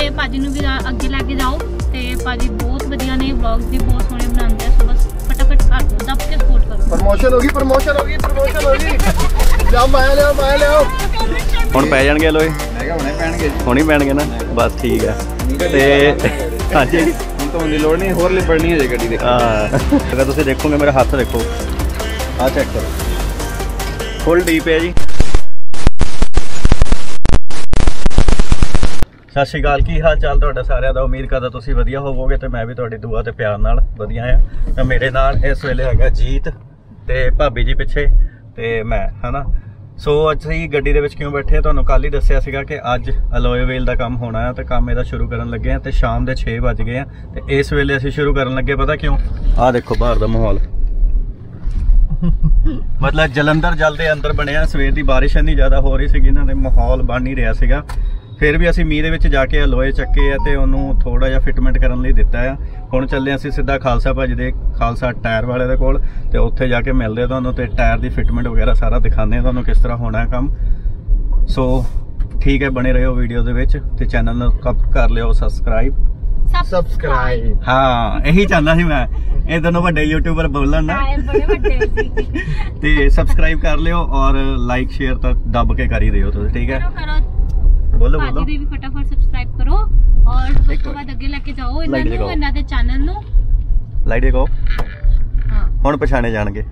ਤੇ ਭਾਜੀ ਨੂੰ ਵੀ ਅੱਗੇ ਲੈ ਕੇ ਜਾਓ ਤੇ ਭਾਜੀ ਬਹੁਤ ਵਧੀਆ ਨੇ ਵਲੌਗਸ ਵੀ ਬਹੁਤ ਸੋਹਣੇ ਬਣਾਉਂਦੇ ਆ ਸੋ ਬਸ ਫਟਾਫਟ ਕਰ ਦਿਓ ਦੱਬ ਕੇ ਸਪੋਰਟ ਕਰੋ। ਪ੍ਰਮੋਸ਼ਨ ਹੋ ਗਈ ਪ੍ਰਮੋਸ਼ਨ ਹੋ ਗਈ ਪ੍ਰਮੋਸ਼ਨ ਹੋ ਗਈ। ਲਿਆ ਮੈਂ ਲਿਆ ਮੈਂ ਲਿਆ ਹੁਣ ਪੈ ਜਾਣਗੇ ਲੋਏ? ਮੈਂ ਕਿਹਾ ਹੁਣੇ ਪੈਣਗੇ ਜੀ। ਹੁਣੀ ਪੈਣਗੇ ਨਾ? ਬਸ ਠੀਕ ਆ। ਤੇ ਹਾਂਜੀ। ਹੁਣ ਤਾਂ ਉਹਦੀ ਲੋੜ ਨਹੀਂ ਹੋਰ ਲਿਪੜਨੀ ਹੈ ਜੇ ਗੱਡੀ ਦੇ ਆ ਅਗਰ ਤੁਸੀਂ ਦੇਖੋਗੇ ਮੇਰਾ ਹੱਥ ਦੇਖੋ। ਆ ਚੈੱਕ ਕਰੋ। ਫੁੱਲ ਡੀਪ ਹੈ ਜੀ। ਸਤਿ ਸ਼੍ਰੀ ਅਕਾਲ, ਕੀ ਹਾਲ ਚਾਲ ਤੁਹਾਡਾ ਸਾਰਿਆਂ ਦਾ? ਉਮੀਦ ਕਰਦਾ ਤੁਸੀਂ ਵਧੀਆ ਹੋਵੋਗੇ ਤੇ ਮੈਂ ਵੀ ਤੁਹਾਡੀ ਦੁਆ ਤੇ ਪਿਆਰ ਨਾਲ ਵਧੀਆ ਆ ਤਾਂ ਮੇਰੇ ਨਾਲ ਇਸ ਵੇਲੇ ਹੈਗਾ ਜੀਤ ਤੇ ਭਾਬੀ ਜੀ ਪਿੱਛੇ ਤੇ ਮੈਂ, ਹਨਾ? ਸੋ ਅਸੀਂ ਗੱਡੀ ਦੇ ਵਿੱਚ ਕਿਉਂ ਬੈਠੇ ਆ ਤੁਹਾਨੂੰ ਕੱਲ ਹੀ ਦੱਸਿਆ ਸੀਗਾ ਕਿ ਅੱਜ ਅਲੋਏ ਵੀਲ ਦਾ ਕੰਮ ਹੋਣਾ ਹੈ ਤੇ ਕੰਮ ਇਹਦਾ ਸ਼ੁਰੂ ਕਰਨ ਲੱਗੇ ਆ ਤੇ ਸ਼ਾਮ ਦੇ 6 ਵੱਜ ਗਏ ਆ ਤੇ ਇਸ ਵੇਲੇ ਅਸੀਂ ਸ਼ੁਰੂ ਕਰਨ ਲੱਗੇ ਪਤਾ ਕਿਉਂ? ਆਹ ਦੇਖੋ ਬਾਹਰ ਦਾ ਮਾਹੌਲ। ਮਤਲਬ ਜਲੰਧਰ ਜਲ ਦੇ ਅੰਦਰ ਬਣਿਆ, ਸਵੇਰ ਦੀ ਬਾਰਿਸ਼ ਇੰਨੀ ਜ਼ਿਆਦਾ ਹੋ ਰਹੀ ਸੀਗੀ, ਇਹਨਾਂ ਦੇ ਮਾਹੌਲ ਬਣ ਨਹੀਂ ਰਿਹਾ ਸੀਗਾ। ਫਿਰ ਵੀ ਅਸੀਂ ਮੀਂਹ ਦੇ ਵਿੱਚ ਜਾ ਕੇ ਅਲੋਏ ਚੱਕੇ ਆ ਤੇ ਉਹਨੂੰ ਥੋੜਾ ਜਿਹਾ ਫਿਟਮੈਂਟ ਕਰਨ ਲਈ ਦਿੱਤਾ ਆ। ਹੁਣ ਚੱਲੇ ਅਸੀਂ ਸਿੱਧਾ ਖਾਲਸਾ ਭਾਜੀ ਦੇ ਖਾਲਸਾ ਟਾਇਰ ਵਾਲੇ ਦੇ ਕੋਲ ਤੇ ਉੱਥੇ ਜਾ ਕੇ ਮਿਲਦੇ ਤੁਹਾਨੂੰ ਤੇ ਟਾਇਰ ਦੀ ਫਿਟਮੈਂਟ ਵਗੈਰਾ ਸਾਰਾ ਦਿਖਾਉਂਦੇ ਆ ਤੁਹਾਨੂੰ ਕਿਸ ਤਰ੍ਹਾਂ ਹੋਣਾ ਹੈ ਕੰਮ। ਸੋ ਠੀਕ ਹੈ ਬਣੇ ਰਹੋ ਵੀਡੀਓ ਦੇ ਵਿੱਚ ਤੇ ਚੈਨਲ ਨੂੰ ਕਰ ਲਿਓ ਸਬਸਕ੍ਰਾਈਬ ਸਬਸਕ੍ਰਾਈਬ ਹਾਂ ਇਹੀ ਚਾਹੁੰਦਾ ਸੀ ਮੈਂ। ਇਹ ਦੋਨੋਂ ਵੱਡੇ ਯੂਟਿਊਬਰ ਬੋਲਣ ਨਾ। ਤੇ ਸਬਸਕ੍ਰਾਈਬ ਕਰ ਲਿਓ ਔਰ ਲਾਈਕ ਸ਼ੇਅਰ ਤਾਂ ਦੱਬ ਕੇ ਕਰ ਹੀ ਦਿਓ ਤੁਸੀਂ ਠੀਕ ਹੈ? ਕਰੋ ਕਰੋ। ਬੋਲੋ ਭਾਜੀ ਬੋਲੋ। ਦੇ ਵੀ ਫਟਾਫਟ ਸਬਸਕ੍ਰਾਈਬ ਕਰੋ ਔਰ ਉਸ ਇੱਕ ਤੋਂ ਬਾਅਦ ਅੱਗੇ ਲੈ ਕੇ ਜਾਓ ਇਹਨਾਂ Like ਨੂੰ ਲਗਾਓ। ਇਹਨਾਂ ਦੇ ਚੈਨਲ ਨੂੰ। ਲਾਈਕ ਦੇ ਕਹੋ ਹਾਂ। ਹੁਣ ਪਛਾਣੇ ਜਾਣਗੇ।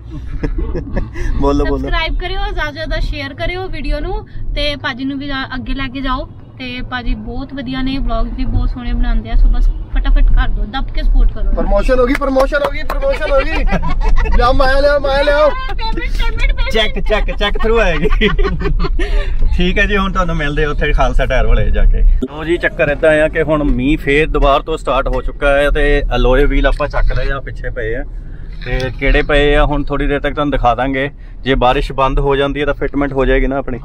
ਬੋਲੋ ਬੋਲੋ। ਸਬਸਕ੍ਰਾਈਬ ਕਰਿਓ ਜ਼ਿਆਦਾ ਜ਼ਿਆਦਾ ਸ਼ੇਅਰ ਕਰਿਓ ਵੀਡੀਓ ਨੂੰ ਤੇ ਭਾਜੀ ਨੂੰ ਵੀ ਆ- ਅੱਗੇ ਲੈ ਕੇ ਜਾਓ ਤੇ ਭਾਜੀ ਬਹੁਤ ਵਧੀਆ ਨੇ ਵਲੌਗਸ ਵੀ ਬਹੁਤ ਸੋਹਣੇ ਬਣਾਉਂਦੇ ਆ ਸੋ ਬਸ ਫਟਾਫਟ ਕਰ ਦਿਓ ਦੱਬ ਕੇ ਸਪੋਰਟ ਕਰੋ ਪ੍ਰਮੋਸ਼ਨ ਹੋ ਗਈ ਪ੍ਰਮੋਸ਼ਨ ਹੋ ਗਈ ਪ੍ਰਮੋਸ਼ਨ ਹੋ ਗਈ ਲਿਆ ਮੈਂ ਲਿਆ ਮੈਂ ਲਿਆ payment payment check check check through ਆਏਗੀ ਠੀਕ ਹੈ ਜੀ ਹੁਣ ਤੁਹਾਨੂੰ ਮਿਲਦੇ ਉੱਥੇ ਖਾਲਸਾ ਟਾਇਰ ਵਾਲੇ ਜਾ ਕੇ ਲੋ ਜੀ ਚੱਕਰ ਇਦਾਂ ਆ ਕਿ ਹੁਣ ਮੀਂਹ ਫੇਰ ਦੁਬਾਰ ਤੋਂ ਸਟਾਰਟ ਹੋ ਚੁੱਕਾ ਹੈ ਤੇ ਅਲੋਏ ਵੀਲ ਆਪਾਂ ਚੱਕ ਲਏ ਆ ਪਿੱਛੇ ਪਏ ਆ ਤੇ ਕਿਹੜੇ ਪਏ ਆ ਹੁਣ ਥੋੜੀ ਦੇਰ ਤੱਕ ਤੁਹਾਨੂੰ ਦਿਖਾ ਦਾਂਗੇ ਜੇ ਬਾਰਿਸ਼ ਬੰਦ ਹੋ ਜਾਂਦੀ ਹੈ ਤਾਂ ਫਿਟਮੈਂਟ ਹੋ ਜਾਏਗੀ ਨਾ ਆਪਣੀ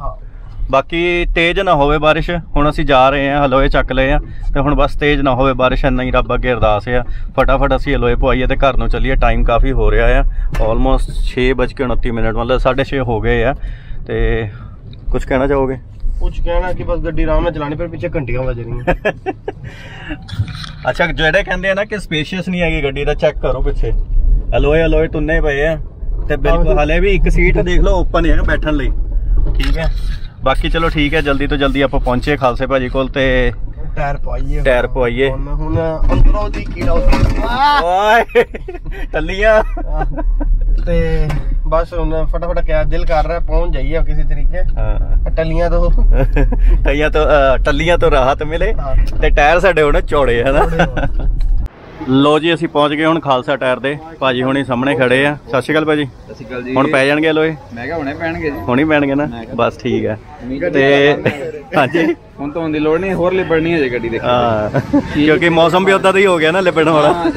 ਬਾਕੀ ਤੇਜ਼ ਨਾ ਹੋਵੇ ਬਾਰਿਸ਼ ਹੁਣ ਅਸੀਂ ਜਾ ਰਹੇ ਹਾਂ ਹਲੋਏ ਚੱਕ ਲਏ ਆ ਤੇ ਹੁਣ ਬਸ ਤੇਜ਼ ਨਾ ਹੋਵੇ ਬਾਰਿਸ਼ ਇੰਨਾ ਹੀ ਰੱਬ ਅੱਗੇ ਅਰਦਾਸ ਆ। ਫਟਾਫਟ ਅਸੀਂ ਹਲੋਏ ਪਵਾਈਏ ਤੇ ਘਰ ਨੂੰ ਚੱਲੀਏ ਟਾਈਮ ਕਾਫੀ ਹੋ ਰਿਹਾ ਆ। ਆਲਮੋਸਟ 6:29 ਮਿੰਟ ਮਤਲਬ 6:30 ਹੋ ਗਏ ਆ। ਤੇ ਕੁਝ ਕਹਿਣਾ ਚਾਹੋਗੇ? ਕੁਝ ਕਹਿਣਾ ਕਿ ਬਸ ਗੱਡੀ ਆਰਾਮ ਨਾਲ ਚਲਾਣੀ ਪਰ ਪਿੱਛੇ ਘੰਟੀਆਂ ਵੱਜ ਰਹੀਆਂ ਅੱਛਾ ਜਿਹੜੇ ਕਹਿੰਦੇ ਆ ਨਾ ਕਿ ਸਪੇਸ਼ੀਅਸ ਨਹੀਂ ਹੈਗੀ ਗੱਡੀ ਦਾ ਚੈੱਕ ਕਰੋ ਪਿੱਛੇ। ਅਲੋਏ ਅਲੋਏ ਤੁੰਨੇ ਪਏ ਆ ਤੇ ਬਿਲਕੁਲ ਹਲੇ ਵੀ ਇੱਕ ਸੀਟ ਦੇਖ ਲਓ ਓਪਨ ਹੈ ਬੈਠਣ ਲਈ। ਠੀਕ ਹੈ? ਬਾਕੀ ਚਲੋ ਠੀਕ ਹੈ ਜਲਦੀ ਤੋਂ ਜਲਦੀ ਆਪਾਂ ਪਹੁੰਚੇ ਖਾਲਸੇ ਭਾਜੀ ਕੋਲ ਤੇ ਟਾਇਰ ਪਵਾਈਏ ਟਾਇਰ ਪਵਾਈਏ। ਹੁਣ ਅੰਦਰੋਂ ਦੀ ਕੀੜਾ ਓਏ ਟੱਲੀਆਂ। ਤੇ ਬਸ ਹੁਣ ਫਟਾਫਟ ਕਿਆ ਦਿਲ ਕਰ ਰਿਹਾ ਪਹੁੰਚ ਜਾਈਏ ਕਿਸੇ ਤਰੀਕੇ। ਹਾਂ। ਟੱਲੀਆਂ ਤੋਂ। ਟੱਲੀਆਂ ਤੋਂ ਟੱਲੀਆਂ ਤੋਂ ਰਾਹਤ ਮਿਲੇ। ਤੇ ਟਾਇਰ ਸਾਡੇ ਹੁਣ ਚੌੜੇ ਹਨਾ ਲੋ ਜੀ ਅਸੀਂ ਪਹੁੰਚ ਗਏ ਹੁਣ ਖਾਲਸਾ ਟਾਇਰ ਦੇ। ਭਾਜੀ ਹੁਣੀ ਸਾਹਮਣੇ ਖੜੇ ਆ। ਸਤਿ ਸ਼੍ਰੀ ਅਕਾਲ ਭਾਜੀ। ਸਤਿ ਸ਼੍ਰੀ ਅਕਾਲ ਜੀ। ਹੁਣ ਪੈ ਜਾਣਗੇ ਲੋਏ ਮੈਂ ਕਿਹਾ ਹੁਣੇ ਪੈਣਗੇ ਜੀ। ਹੁਣੀ ਪੈਣਗੇ ਨਾ? ਬਸ ਠੀਕ ਹੈ ਤੇ ਹਾਂਜੀ। ਹੁਣ ਤਾਂ ਉਹਦੀ ਲੋੜ ਨਹੀਂ ਹੋਰ ਲਿਪੜਨੀ ਹੈ ਜੇ ਗੱਡੀ ਦੇ। ਹਾਂ। ਕਿਉਂਕਿ ਮੌਸਮ ਵੀ ਉਦਾਂ ਦਾ ਹੀ ਹੋ ਗਿਆ ਨਾ ਲਿਬਣ ਵਾਲਾ।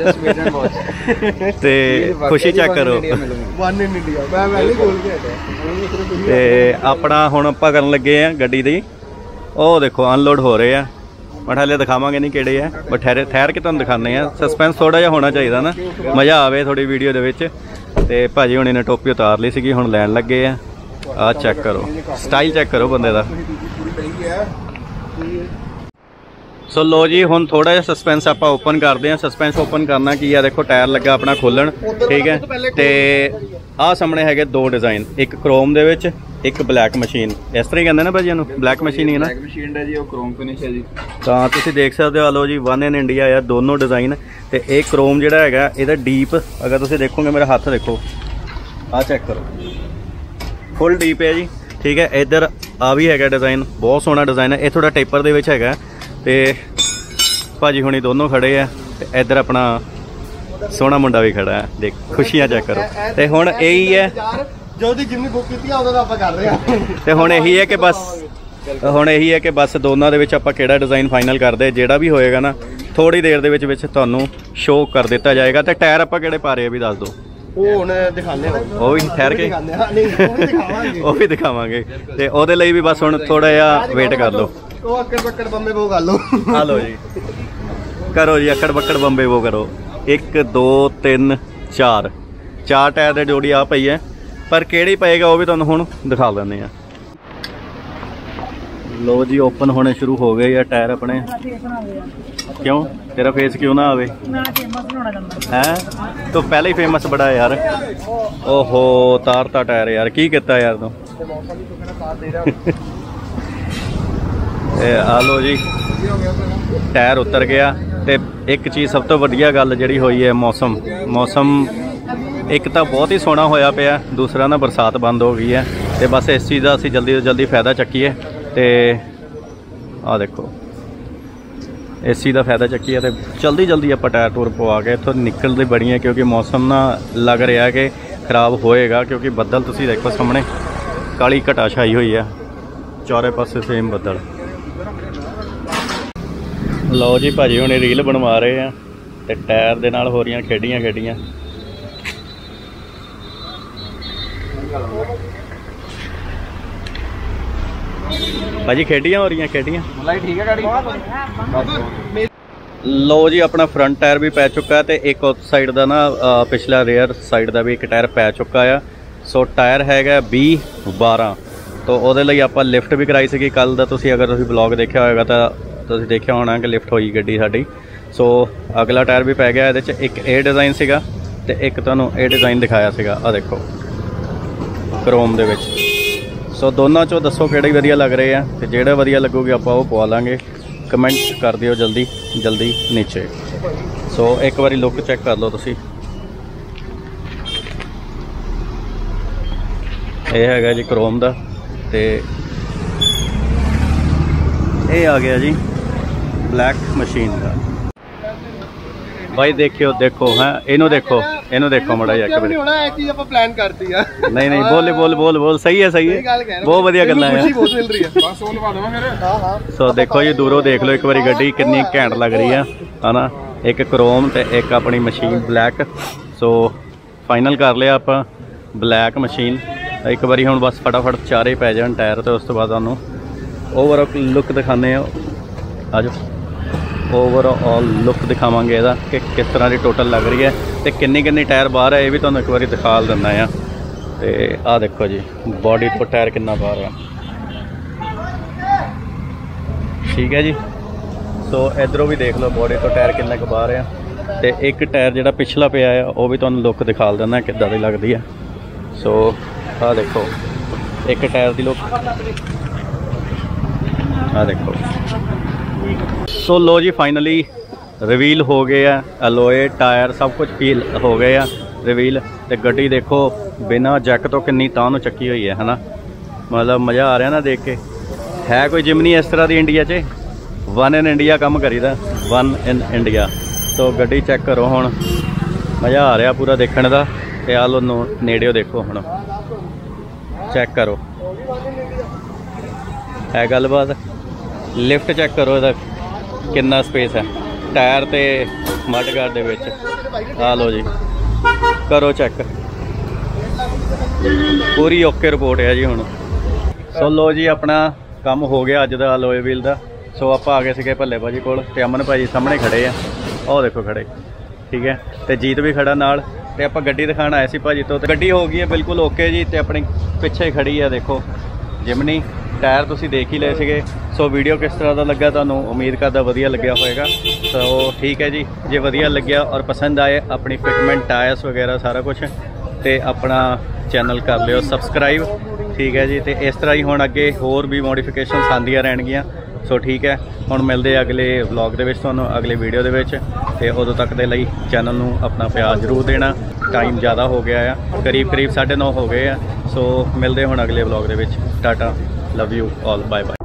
ਤੇ ਖੁਸ਼ੀ ਚੈੱਕ ਕਰੋ। One in India. ਮੈਂ ਵੈਲੀ ਹਟਿਆ ਤੇ ਆਪਣਾ ਹੁਣ ਆਪਾਂ ਕਰਨ ਲੱਗੇ ਆ ਗੱਡੀ ਦੀ। ਉਹ ਦੇਖੋ ਅਨਲੋਡ ਹੋ ਰਹੇ ਆ। ਬਟ ਹਲੇ ਦਿਖਾਵਾਂਗੇ ਨਹੀਂ ਕਿਹੜੇ ਆ ਬਟ ਠਹਿਰ ਠਹਿਰ ਕੇ ਤੁਹਾਨੂੰ ਦਿਖਾਉਂਦੇ ਆ ਸਸਪੈਂਸ ਥੋੜਾ ਜਿਹਾ ਹੋਣਾ ਚਾਹੀਦਾ ਨਾ। ਮਜ਼ਾ ਆਵੇ ਥੋੜੀ ਵੀਡੀਓ ਦੇ ਵਿੱਚ। ਤੇ ਭਾਜੀ ਹੁਣ ਇਹਨੇ ਟੋਪੀ ਉਤਾਰ ਲਈ ਸੀਗੀ, ਹੁਣ ਲੈਣ ਲੱਗੇ ਆ। ਆ ਚੈੱਕ ਕਰੋ। ਸਟਾਈਲ ਚੈੱਕ ਕਰੋ ਬੰਦੇ ਦਾ। ਸੋ ਲੋ ਜੀ ਹੁਣ ਥੋੜਾ ਜਿਹਾ ਸਸਪੈਂਸ ਆਪਾਂ ਓਪਨ ਕਰਦੇ ਹਾਂ। ਸਸਪੈਂਸ ਓਪਨ ਕਰਨਾ ਕੀ ਆ? ਦੇਖੋ ਟਾਇਰ ਲੱਗਾ ਆਪਣਾ ਖੋਲਣ ਠੀਕ ਹੈ? ਤੇ ਆਹ ਸਾਹਮਣੇ ਹੈਗੇ ਦੋ ਡਿਜ਼ਾਈਨ ਇੱਕ ਕ੍ਰੋਮ ਦੇ ਵਿੱਚ ਇੱਕ ਬਲੈਕ ਮਸ਼ੀਨ ਇਸ ਤਰ੍ਹਾਂ ਹੀ ਕਹਿੰਦੇ ਨਾ ਭਾਜੀ ਇਹਨੂੰ ਬਲੈਕ ਮਸ਼ੀਨ ਹੀ ਹੈ ਨਾ? ਬੈਕ ਮਸ਼ੀਨ ਹੈ ਜੀ ਉਹ ਕ੍ਰੋਮ ਫਿਨਿਸ਼ ਹੈ ਜੀ। ਤਾਂ ਤੁਸੀਂ ਦੇਖ ਸਕਦੇ ਹੋ ਲੋ ਜੀ ਵਨ ਇਨ ਇੰਡੀਆ ਆ ਦੋਨੋਂ ਡਿਜ਼ਾਈਨ ਤੇ ਇਹ ਕ੍ਰੋਮ ਜਿਹੜਾ ਹੈਗਾ ਇਹਦਾ ਡੀਪ ਅਗਰ ਤੁਸੀਂ ਦੇਖੋਗੇ ਮੇਰਾ ਹੱਥ ਦੇਖੋ ਆਹ ਚੈੱਕ ਕਰੋ। ਫੁੱਲ ਡੀਪ ਹੈ ਜੀ ਠੀਕ ਹੈ? ਇੱਧਰ ਆ ਵੀ ਹੈਗਾ ਡਿਜ਼ਾਈਨ ਬਹੁਤ ਸੋਹਣਾ ਡਿਜ਼ਾਈਨ ਹੈ। ਇਹ ਥੋੜਾ ਟੇਪਰ ਦੇ ਵਿੱਚ ਹੈਗਾ। ਤੇ ਭਾਜੀ ਹੁਣੀ ਦੋਨੋਂ ਖੜੇ ਆ ਤੇ ਇੱਧਰ ਆਪਣਾ ਸੋਹਣਾ ਮੁੰਡਾ ਵੀ ਖੜਾ ਹੈ। ਦੇਖ ਖੁਸ਼ੀਆਂ ਚੈੱਕ ਕਰੋ। ਤੇ ਹੁਣ ਇਹੀ ਹੈ ਜੋ ਦੀ ਜਿੰਨੀ ਬੁੱਕ ਕੀਤੀ ਆ ਉਹਦਾ ਆਪਾਂ ਕਰ ਰਹੇ ਆ ਤੇ ਹੁਣ ਇਹੀ ਹੈ ਕਿ ਬਸ ਹੁਣ ਇਹੀ ਹੈ ਕਿ ਬਸ ਦੋਨਾਂ ਦੇ ਵਿੱਚ ਆਪਾਂ ਕਿਹੜਾ ਡਿਜ਼ਾਈਨ ਫਾਈਨਲ ਕਰਦੇ ਜਿਹੜਾ ਵੀ ਹੋਏਗਾ ਨਾ ਥੋੜੀ ਦੇਰ ਦੇ ਵਿੱਚ ਵਿੱਚ ਤੁਹਾਨੂੰ ਸ਼ੋਅ ਕਰ ਦਿੱਤਾ ਜਾਏਗਾ। ਤੇ ਟਾਇਰ ਆਪਾਂ ਕਿਹੜੇ ਪਾ ਰਹੇ ਆ ਵੀ ਦੱਸ ਦਿਓ। ਉਹ ਹੁਣ ਦਿਖਾਣੇ ਆ। ਉਹ ਵੀ ਠਹਿਰ ਕੇ। ਉਹ ਵੀ ਦਿਖਾਵਾਂਗੇ। ਉਹ ਵੀ ਦਿਖਾਵਾਂਗੇ। ਤੇ ਉਹਦੇ ਲਈ ਵੀ ਬਸ ਹੁਣ ਥੋੜਾ ਜਿਹਾ ਵੇਟ ਕਰ ਲਓ ਉਹ ਅੱਕੜ ਬੱਕੜ ਬੰਬੇ ਬੋ ਕਰ ਲਓ। ਆ ਲਓ ਜੀ। ਕਰੋ ਜੀ ਅਕੜ ਬੱਕੜ ਬੰਬੇ ਉਹ ਕਰੋ। 1 2 3 4 ਚਾਰ ਟਾਇਰ ਦੇ ਜੋੜੀ ਆ ਪਈ ਹੈ। ਪਰ ਕਿਹੜੀ ਪਏਗਾ ਉਹ ਵੀ ਤੁਹਾਨੂੰ ਹੁਣ ਦਿਖਾ ਦਿੰਦੇ ਆ ਲੋ ਜੀ ਓਪਨ ਹੋਣੇ ਸ਼ੁਰੂ ਹੋ ਗਏ ਆ ਟਾਇਰ ਆਪਣੇ। ਕਿਉਂ? ਤੇਰਾ ਫੇਸ ਕਿਉਂ ਨਾ ਆਵੇ? ਮੈਂ ਫੇਮਸ ਬਣਾਉਣਾ ਚਾਹੁੰਦਾ। ਹੈ? ਤੂੰ ਪਹਿਲੇ ਹੀ ਫੇਮਸ ਬੜਾ ਯਾਰ। ਓਹੋ ਤਾਰਤਾ ਟਾਇਰ ਯਾਰ। ਕੀ ਕੀਤਾ ਯਾਰ ਤੂੰ? ਇਹ ਆ ਲੋ ਜੀ। ਟਾਇਰ ਉਤਰ ਗਿਆ ਤੇ ਇੱਕ ਚੀਜ਼ ਸਭ ਤੋਂ ਵਧੀਆ ਗੱਲ ਜਿਹੜੀ ਹੋਈ ਹੈ ਮੌਸਮ। ਮੌਸਮ ਇੱਕ ਤਾਂ ਬਹੁਤ ਹੀ ਸੋਹਣਾ ਹੋਇਆ ਪਿਆ, ਦੂਸਰਾ ਨਾ ਬਰਸਾਤ ਬੰਦ ਹੋ ਗਈ ਹੈ ਤੇ ਬਸ ਇਸ ਚੀਜ਼ ਦਾ ਅਸੀਂ ਜਲਦੀ ਤੋਂ ਜਲਦੀ ਫਾਇਦਾ ਚੱਕੀਏ ਤੇ ਆ ਦੇਖੋ। ਏਸੀ ਦਾ ਫਾਇਦਾ ਚੱਕੀਏ ਤੇ ਜਲਦੀ ਜਲਦੀ ਆਪਾਂ ਟਾਇਰ ਟੂਰ ਪਵਾ ਕੇ ਇੱਥੋਂ ਨਿਕਲਦੇ ਬੜੀਆਂ ਕਿਉਂਕਿ ਮੌਸਮ ਨਾ ਲੱਗ ਰਿਹਾ ਕਿ ਖਰਾਬ ਹੋਏਗਾ ਕਿਉਂਕਿ ਬੱਦਲ ਤੁਸੀਂ ਦੇਖੋ ਸਾਹਮਣੇ, ਕਾਲੀ ਘਟਾ ਛਾਈ ਹੋਈ ਆ ਚਾਰੇ ਪਾਸੇ ਸੇਮ ਬੱਦਲ। ਲਓ ਜੀ ਭਾਜੀ ਹੁਣੇ ਰੀਲ ਬਣਵਾ ਰਹੇ ਆ ਤੇ ਟਾਇਰ ਦੇ ਨਾਲ ਹੋ ਰਹੀਆਂ ਖੇਡੀਆਂ ਖੇਡੀਆਂ। ਭਾਜੀ ਖੇਡੀਆਂ ਹੋ ਰਹੀਆਂ ਖੇਡੀਆਂ? ਮਲਾਈ ਠੀਕ ਹੈ ਗਾੜੀ ਲੋ ਜੀ ਆਪਣਾ ਫਰੰਟ ਟਾਇਰ ਵੀ ਪੈ ਚੁੱਕਾ ਤੇ ਇੱਕ ਉਸ ਸਾਈਡ ਦਾ ਨਾ ਪਿਛਲਾ ਰੀਅਰ ਸਾਈਡ ਦਾ ਵੀ ਇੱਕ ਟਾਇਰ ਪੈ ਚੁੱਕਾ ਆ। ਸੋ ਟਾਇਰ ਹੈਗਾ 20 12 ਤੋਂ ਉਹਦੇ ਲਈ ਆਪਾਂ ਲਿਫਟ ਵੀ ਕਰਾਈ ਸੀਗੀ। ਕੱਲ ਦਾ ਤੁਸੀਂ ਅਗਰ ਤੁਸੀਂ ਬਲੌਗ ਦੇਖਿਆ ਹੋਵੇਗਾ ਤਾਂ ਤੁਸੀਂ ਦੇਖਿਆ ਹੋਣਾ ਕਿ ਲਿਫਟ ਹੋਈ ਗੱਡੀ ਸਾਡੀ। ਸੋ ਅਗਲਾ ਟਾਇਰ ਵੀ ਪੈ ਗਿਆ, ਇਹਦੇ ਚ ਇੱਕ ਇਹ ਡਿਜ਼ਾਈਨ ਸੀਗਾ ਤੇ ਇੱਕ ਤੁਹਾਨੂੰ ਇਹ ਡਿਜ਼ਾਈਨ ਦਿਖਾਇਆ ਸੀਗਾ। ਆ ਦੇਖੋ ਕ੍ਰੋਮ ਦੇ ਵਿੱਚ। ਸੋ ਦੋਨਾਂ ਚੋਂ ਦੱਸੋ ਕਿਹੜੇ ਵਧੀਆ ਲੱਗ ਰਹੇ ਆ ਤੇ ਜਿਹੜਾ ਵਧੀਆ ਲੱਗੂਗੇ ਆਪਾਂ ਉਹ ਪਵਾ ਲਾਂਗੇ। ਕਮੈਂਟ ਕਰ ਦਿਓ ਜਲਦੀ ਜਲਦੀ ਨੀਚੇ। ਸੋ ਇੱਕ ਵਾਰੀ ਲੁੱਕ ਚੈੱਕ ਕਰ ਲਓ ਤੁਸੀਂ। ਇਹ ਹੈਗਾ ਜੀ ਕ੍ਰੋਮ ਦਾ ਤੇ ਇਹ ਆ ਗਿਆ ਜੀ। ਬਲੈਕ ਮਸ਼ੀਨ ਦਾ। ਭਾਈ ਦੇਖਿਓ ਦੇਖੋ ਹਾਂ ਇਹਨੂੰ ਦੇਖੋ ਇਹਨੂੰ ਦੇਖੋ ਮੜਾ ਜਾ ਕੇ ਹੋਣਾ ਇਹ ਚੀਜ਼ ਆਪਾਂ ਪਲਾਨ ਕਰਤੀ ਆ। ਨਹੀਂ ਨਹੀਂ ਬੋਲੇ ਬੋਲ ਬੋਲ ਬੋਲ ਸਹੀ ਹੈ ਸਹੀ ਹੈ। ਬਹੁਤ ਵਧੀਆ ਗੱਲਾਂ ਖੁਸ਼ੀ ਹੈ ਬਹੁਤ ਮਿਲ ਰਹੀ ਹੈ ਬਸ ਉਹ ਲਵਾ ਦਵਾਂ ਫਿਰ। ਹਾਂ ਹਾਂ। ਸੋ ਦੇਖੋ ਜੀ ਦੂਰੋਂ ਦੇਖ ਲਓ ਇੱਕ ਵਾਰੀ ਗੱਡੀ ਕਿੰਨੀ ਘੈਂਟ ਲੱਗ ਰਹੀ ਆ ਹਨਾ? ਇੱਕ ਕ੍ਰੋਮ ਤੇ ਇੱਕ ਆਪਣੀ ਮਸ਼ੀਨ ਬਲੈਕ ਸੋ ਫਾਈਨਲ ਕਰ ਲਿਆ ਆਪਾਂ ਬਲੈਕ ਮਸ਼ੀਨ ਇੱਕ ਵਾਰੀ ਹੁਣ ਬਸ ਫਟਾਫਟ ਚਾਰੇ ਪੈ ਜਾਣ ਟਾਇਰ ਤੇ ਉਸ ਤੋਂ ਬਾਅਦ ਤੁਹਾਨੂੰ ਓਵਰਆਲ ਲੁੱਕ ਦਿਖਾਣੇ ਆ ਆਜੋ। ਓਵਰਆਲ ਲੁੱਕ ਦਿਖਾਵਾਂਗੇ ਇਹਦਾ ਕਿ ਕਿਸ ਤਰ੍ਹਾਂ ਦੀ ਟੋਟਲ ਲੱਗ ਰਹੀ ਹੈ ਤੇ ਕਿੰਨੀ ਕਿੰਨੀ ਟਾਇਰ ਬਾਹਰ ਹੈ, ਇਹ ਵੀ ਤੁਹਾਨੂੰ ਇੱਕ ਵਾਰੀ ਦਿਖਾ ਦਿੰਦਾ ਆ ਤੇ ਆਹ ਦੇਖੋ ਜੀ ਬਾਡੀ ਤੋਂ ਟਾਇਰ ਕਿੰਨਾ ਬਾਹਰ ਆ। ਠੀਕ ਹੈ ਜੀ। ਸੋ ਇਧਰੋਂ ਵੀ ਦੇਖ ਲਓ ਬੋਡੀ ਤੋਂ ਟਾਇਰ ਕਿੰਨਾ ਕੁ ਬਾਹਰ ਆ। ਤੇ ਇੱਕ ਟਾਇਰ ਜਿਹੜਾ ਪਿਛਲਾ ਪਿਆ ਆ, ਉਹ ਵੀ ਤੁਹਾਨੂੰ ਲੁੱਕ ਦਿਖਾ ਦਿੰਦਾ ਕਿੱਦਾਂ ਦੀ ਲੱਗਦੀ ਆ। ਸੋ ਆਹ ਦੇਖੋ, ਇੱਕ ਟਾਇਰ ਦੀ ਲੁੱਕ ਆਹ ਦੇਖੋ। ਸੋ ਲੋ ਜੀ ਫਾਈਨਲੀ ਰਿਵੀਲ ਹੋ ਗਏ ਆ ਅਲੋਏ ਟਾਇਰ ਸਭ ਕੁਝ ਫੀਲ ਹੋ ਗਏ ਆ ਰਿਵੀਲ ਤੇ ਗੱਡੀ ਦੇਖੋ, ਬਿਨਾ ਜੈਕ ਤੋਂ ਕਿੰਨੀ ਤਾਂ ਨੂੰ ਚੱਕੀ ਹੋਈ ਹੈ, ਹਨਾ? ਮਤਲਬ ਮਜ਼ਾ ਆ ਰਿਹਾ ਨਾ ਦੇਖ ਕੇ। ਹੈ ਕੋਈ ਜਿਮਨੀ ਇਸ ਤਰ੍ਹਾਂ ਦੀ ਇੰਡੀਆ 'ਚ? ਵਨ ਇਨ ਇੰਡੀਆ ਕੰਮ ਕਰੀਦਾ ਵਨ ਇਨ ਇੰਡੀਆ ਸੋ ਗੱਡੀ ਚੈੱਕ ਕਰੋ ਹੁਣ। ਮਜ਼ਾ ਆ ਰਿਹਾ ਪੂਰਾ ਦੇਖਣ ਦਾ। ਤੇ ਆ ਲੋ ਨੇੜਿਓ ਦੇਖੋ ਹੁਣ। ਚੈੱਕ ਕਰੋ। ਹੈ ਗੱਲਬਾਤ? ਲਿਫਟ ਚੈੱਕ ਕਰੋ ਇਹਦਾ। ਕਿੰਨਾ ਸਪੇਸ ਹੈ? ਟਾਇਰ ਤੇ ਮੱਡਗਾਰਡ ਦੇ ਵਿੱਚ। ਆ ਲਓ ਜੀ। ਕਰੋ ਚੈੱਕ ਪੂਰੀ ਓਕੇ ਰਿਪੋਰਟ ਹੈ ਜੀ ਹੁਣ। ਸੋ ਲੋ ਜੀ, ਆਪਣਾ ਕੰਮ ਹੋ ਗਿਆ ਅੱਜ ਦਾ ਅਲੋਏ ਵੀਲ ਦਾ। ਸੋ ਆਪਾਂ ਆ ਗਏ ਸੀਗੇ ਭੱਲੇ ਭਾਜੀ ਕੋਲ ਤੇ ਅਮਨ ਭਾਜੀ ਸਾਹਮਣੇ ਖੜੇ ਆ। ਉਹ ਦੇਖੋ ਖੜੇ। ਠੀਕ ਹੈ? ਤੇ ਜੀਤ ਵੀ ਖੜਾ ਨਾਲ। ਤੇ ਆਪਾਂ ਗੱਡੀ ਦਿਖਾਣ ਆਏ ਸੀ ਭਾਜੀ ਤੋਂ। ਤੇ ਗੱਡੀ ਹੋ ਗਈ ਹੈ ਬਿਲਕੁਲ ਓਕੇ ਜੀ ਤੇ ਆਪਣੀ ਪਿੱਛੇ ਖੜੀ ਆ ਦੇਖੋ। ਜਿਮਨੀ। ਟਾਇਰ ਤੁਸੀਂ ਦੇਖ ਹੀ ਲਏ ਸੀਗੇ। ਸੋ ਵੀਡੀਓ ਕਿਸ ਤਰ੍ਹਾਂ ਦਾ ਲੱਗਾ ਤੁਹਾਨੂੰ ਉਮੀਦ ਕਰਦਾ ਵਧੀਆ ਲੱਗਿਆ ਹੋਵੇਗਾ। ਸੋ ਠੀਕ ਹੈ ਜੀ, ਜੇ ਵਧੀਆ ਲੱਗਿਆ ਔਰ ਪਸੰਦ ਆਏ ਆਪਣੀ ਫਿਟਮੈਂਟ ਟਾਇਰਸ ਵਗੈਰਾ ਸਾਰਾ ਕੁਝ ਤੇ ਆਪਣਾ ਚੈਨਲ ਕਰ ਲਿਓ ਸਬਸਕ੍ਰਾਈਬ ਠੀਕ ਹੈ ਜੀ, ਤੇ ਇਸ ਤਰ੍ਹਾਂ ਹੀ ਹੁਣ ਅੱਗੇ ਹੋਰ ਵੀ ਮੋਡੀਫਿਕੇਸ਼ਨਸ ਆਉਂਦੀਆਂ ਰਹਿਣਗੀਆਂ। ਸੋ ਠੀਕ ਹੈ, ਹੁਣ ਮਿਲਦੇ ਅਗਲੇ ਵਲੌਗ ਦੇ ਵਿੱਚ ਤੁਹਾਨੂੰ, ਅਗਲੇ ਵੀਡੀਓ ਦੇ ਵਿੱਚ। ਤੇ ਉਦੋਂ ਤੱਕ ਦੇ ਲਈ ਚੈਨਲ ਨੂੰ ਆਪਣਾ ਪਿਆਰ ਜ਼ਰੂਰ ਦੇਣਾ। ਟਾਈਮ ਜ਼ਿਆਦਾ ਹੋ ਗਿਆ ਆ ਕਰੀਬ ਕਰੀਬ 9:30 ਹੋ ਗਏ ਆ। ਸੋ ਮਿਲਦੇ ਹੁਣ ਅਗਲੇ ਵਲੌਗ ਦੇ ਵਿੱਚ। Tata. Love you all. Bye bye.